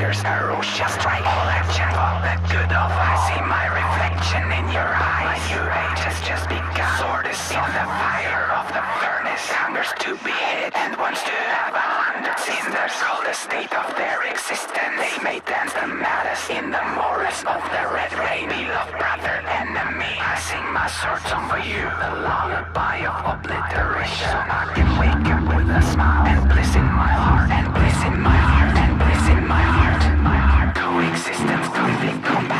line anger's ferocious strike. All that for the good of I see my reflection in your eyes. My new age has just begun. Sword is in the fire of the furnace. Hungers to be hit and wants to have a hundred cinders. Call the state of their existence. They may dance the maddest in the morris of the red rain. Beloved brother, enemy. I sing my sword song for you. The lullaby of obliteration. I can wake up with a smile and bliss in my heart and bliss in my heart in my heart, my heart, coexistence, conflict, combat.